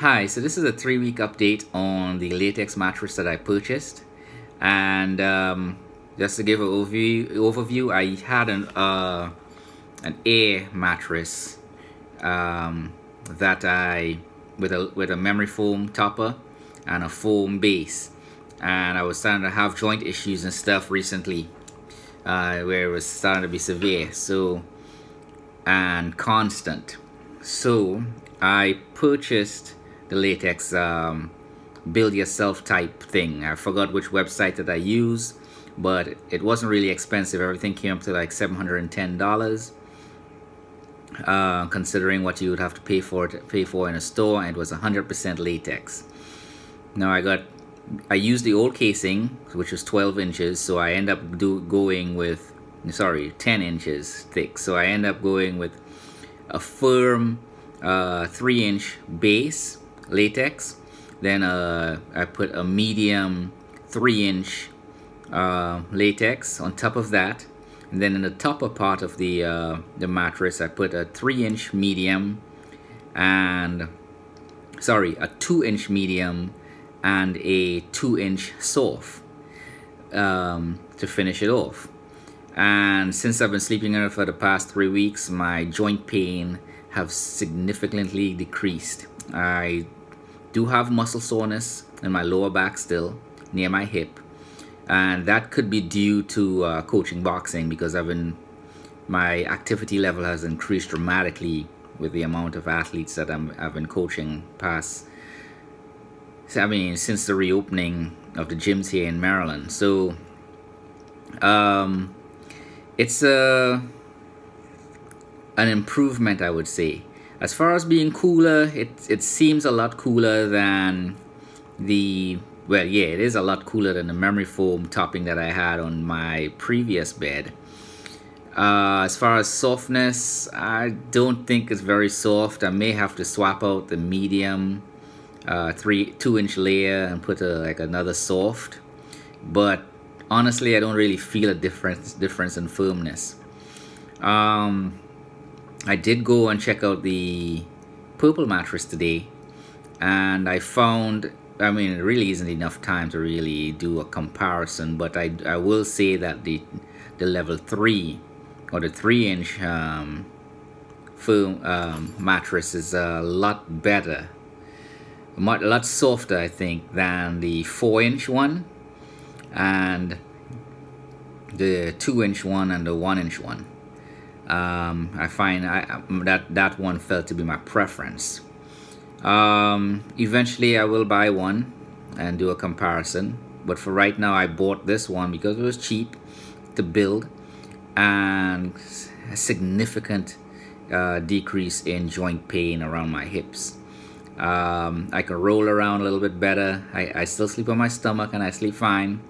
Hi, so this is a three week update on the latex mattress that I purchased. And um, just to give an overview, overview I had an, uh, an air mattress um, that I, with a, with a memory foam topper and a foam base. And I was starting to have joint issues and stuff recently uh, where it was starting to be severe. So, and constant. So I purchased the latex um, build yourself type thing. I forgot which website that I use, but it wasn't really expensive. Everything came up to like $710. Uh, considering what you would have to pay for it, pay for in a store, and it was 100% latex. Now I got, I used the old casing, which was 12 inches, so I end up do going with, sorry, 10 inches thick. So I end up going with a firm uh, 3 inch base latex. Then uh, I put a medium 3 inch uh, latex on top of that. And then in the topper part of the, uh, the mattress, I put a 3 inch medium and, sorry, a 2 inch medium and a 2 inch soft um, to finish it off. And since I've been sleeping in it for the past three weeks, my joint pain have significantly decreased. I do have muscle soreness in my lower back still near my hip. And that could be due to uh, coaching boxing because I've been my activity level has increased dramatically with the amount of athletes that I'm, I've been coaching past I mean since the reopening of the gyms here in Maryland. So um, it's a an improvement I would say as far as being cooler, it, it seems a lot cooler than the, well, yeah, it is a lot cooler than the memory foam topping that I had on my previous bed. Uh, as far as softness, I don't think it's very soft. I may have to swap out the medium uh, three two inch layer and put a, like another soft. But honestly, I don't really feel a difference difference in firmness. Um, I did go and check out the purple mattress today and I found I mean it really isn't enough time to really do a comparison but I, I will say that the the level 3 or the 3 inch um, foam um, mattress is a lot better. A lot softer I think than the 4 inch one and the 2 inch one and the 1 inch one um, I find I, that that one felt to be my preference. Um, eventually, I will buy one and do a comparison. But for right now, I bought this one because it was cheap to build and a significant uh, decrease in joint pain around my hips. Um, I can roll around a little bit better. I, I still sleep on my stomach and I sleep fine.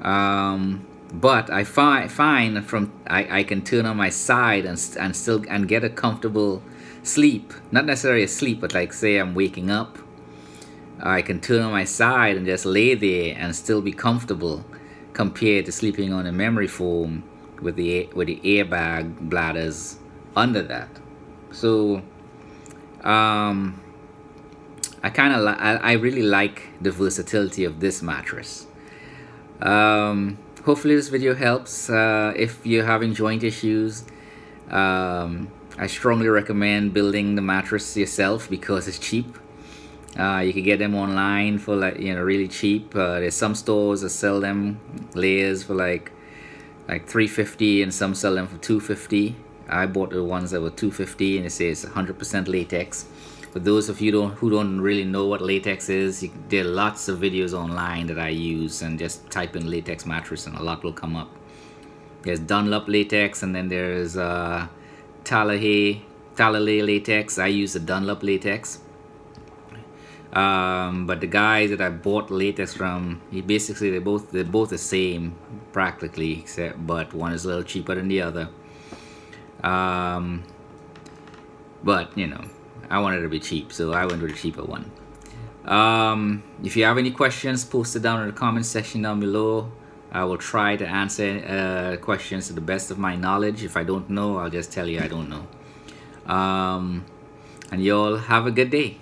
Um, but I find find from I, I can turn on my side and, and still and get a comfortable sleep. Not necessarily a sleep but like say I'm waking up I can turn on my side and just lay there and still be comfortable compared to sleeping on a memory foam with the with the airbag bladders under that. So um I kind of I, I really like the versatility of this mattress. Um hopefully this video helps. Uh, if you're having joint issues um, I strongly recommend building the mattress yourself because it's cheap. Uh, you can get them online for like you know really cheap. Uh, there's some stores that sell them layers for like like 350 and some sell them for 250 I bought the ones that were 250 and it says 100% latex for those of you don't, who don't really know what latex is, you, there are lots of videos online that I use and just type in latex mattress and a lot will come up. There's Dunlop latex and then there's uh, Talalay, latex. I use the Dunlop latex. Um, but the guys that I bought latex from, he basically they both they're both the same practically, except but one is a little cheaper than the other. Um, but you know, I wanted to be cheap, so I went with a cheaper one. Um, if you have any questions, post it down in the comment section down below. I will try to answer uh, questions to the best of my knowledge. If I don't know, I'll just tell you I don't know. Um, and y'all have a good day.